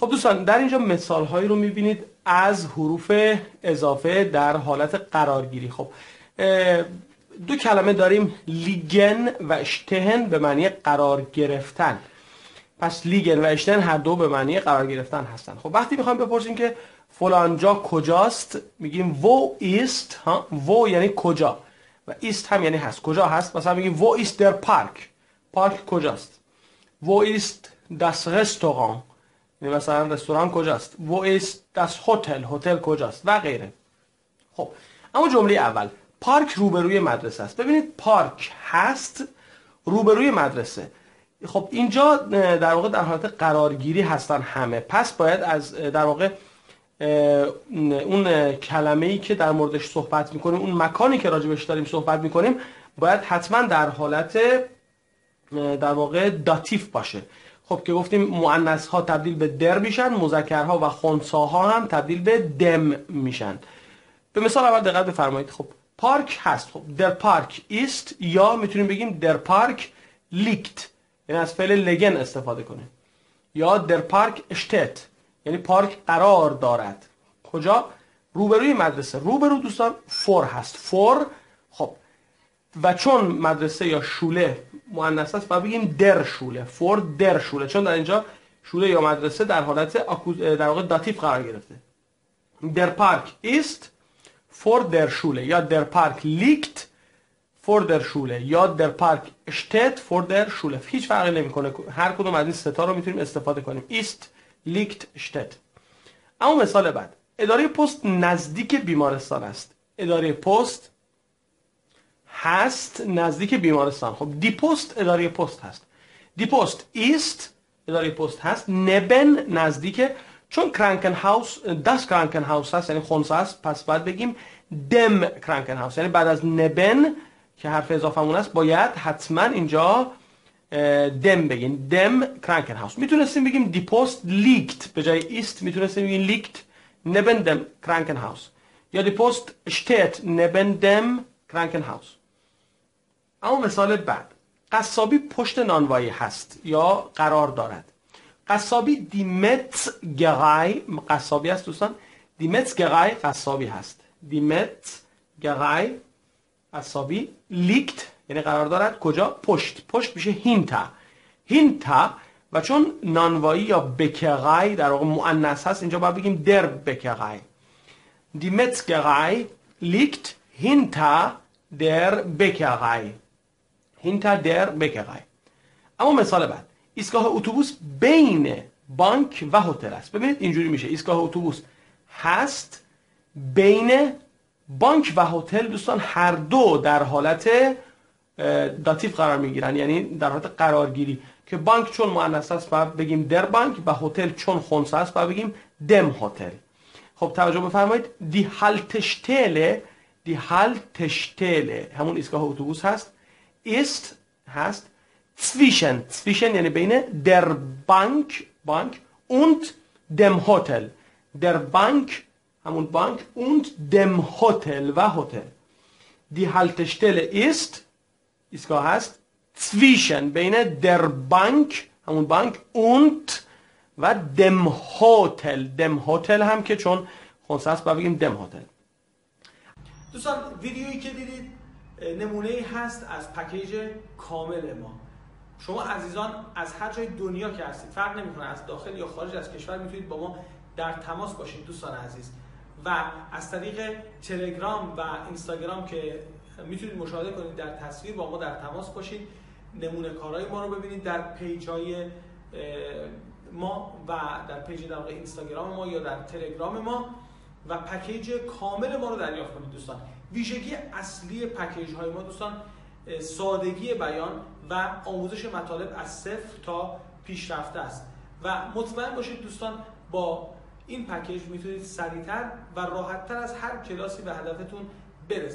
خب دوستان در اینجا مثال هایی رو می‌بینید از حروف اضافه در حالت قرارگیری. خب دو کلمه داریم liegen و stehen به معنی قرار گرفتن. پس liegen و stehen هر دو به معنی قرار گرفتن هستن. خب وقتی می‌خوایم بپرسیم که فلانجا کجاست میگیم wo ist ها؟ wo یعنی کجا و ist هم یعنی هست. کجا هست؟ مثلا میگیم wo ist der Park پارک کجاست؟ وو ایست داس رستوران مثلا رستوران کجاست؟ وو ایست داس هتل هتل کجاست؟ و غیره. خب اما جمله اول پارک روبروی مدرسه است. ببینید پارک هست روبروی مدرسه. خب اینجا در واقع در حالت قرارگیری هستن همه. پس باید از در واقع اون کلمه ای که در موردش صحبت می‌کنیم اون مکانی که راجبش داریم صحبت می‌کنیم باید حتما در حالت در واقع داتیف باشه. خب که گفتیم مؤنث ها تبدیل به در میشن مذکرها و خنثاها هم تبدیل به دم میشن. به مثال اول دقت بفرمایید. خب پارک هست. خب در پارک است یا می‌تونیم بگیم در پارک لیکت. یعنی از فعل لگن استفاده کنیم. یا در پارک اشتت. یعنی پارک قرار دارد. کجا؟ روبروی مدرسه. روبرو دوستان vor هست. vor. خب و چون مدرسه یا Schule مؤنث است باید بگیم der Schule vor der Schule. چون در اینجا Schule یا مدرسه در حالت در واقع Dativ قرار گرفته. der Park ist vor der Schule. یا der Park liegt vor der Schule. یا der Park steht vor der Schule. هیچ فرقی نمی‌کنه. هر کدوم از این ستا رو می‌تونیم استفاده کنیم. ist liegt steht اما مثال بعد. اداره پست نزدیک بیمارستان است. اداره پست هست نزدیک بیمارستان. خب die Post اداره پست هست. die Post ist اداره پست هست. neben نزدیک چون Krankenhaus das Krankenhaus هست یعنی خونسا است پس باید بگیم dem Krankenhaus. یعنی بعد از neben که حرف اضافه است باید حتما اینجا dem بگیم dem Krankenhaus. می‌تونستیم بگیم die Post liegt. به جای ist می‌تونستیم بگیم liegt. neben dem Krankenhaus یا die Post steht neben dem Krankenhaus اما مثال بعد. قصابی پشت نانوایی هست یا قرار دارد. قصابی die Metzgerei قصابی هست دوستان؟ die Metzgerei قصابی هست. die Metzgerei قصابی liegt یعنی قرار دارد کجا؟ پشت. پشت میشه hinter. hinter و چون نانوایی یا Bäckerei در واقع مؤنث هست اینجا باید بگیم der Bäckerei. die Metzgerei liegt hinter der Bäckerei. hinter der Bäckerei اما مثال بعد ایستگاه اتوبوس بین بانک و هتل است. ببینید اینجوری میشه. ایستگاه اتوبوس هست بین بانک و هتل دوستان هر دو در حالت داتیف قرار می‌گیرن. یعنی در حالت قرارگیری. که بانک چون مؤنث است بگیم در بانک و هتل چون خنثی است بگیم دم هتل. خب توجه بفرمایید. دی هالتشتله دی هالتشتله همون ایستگاه اتوبوس هست. است هست zwischen. Zwischen یعنی بین در بانک بانک und dem Hotel. Der بانک همون بانک und dem Hotel و هتل دی Haltestelle ist ایستگاه هست zwischen بین در بانک همون بانک und و دم هتل دم هتل هم که چون خونسه است باید بگیم دم هتل دوستان ویدیویی که دیدید نمونه هست از پکیج کامل ما. شما عزیزان از هر جای دنیا که هستید فرق نمی‌کنه از داخل یا خارج از کشور می‌تونید با ما در تماس باشید دوستان عزیز. و از طریق تلگرام و اینستاگرام که می‌تونید مشاهده کنید در تصویر با ما در تماس باشید نمونه کارهای ما رو ببینید در پیج های ما و در پیج در اینستاگرام ما یا در تلگرام ما. و پکیج کامل ما رو دریافت کنید دوستان. ویژگی اصلی پکیج های ما دوستان سادگی بیان و آموزش مطالب از صفر تا پیشرفته است. و مطمئن باشید دوستان با این پکیج می‌تونید سریعتر و راحتتر از هر کلاسی به هدفتون برسید.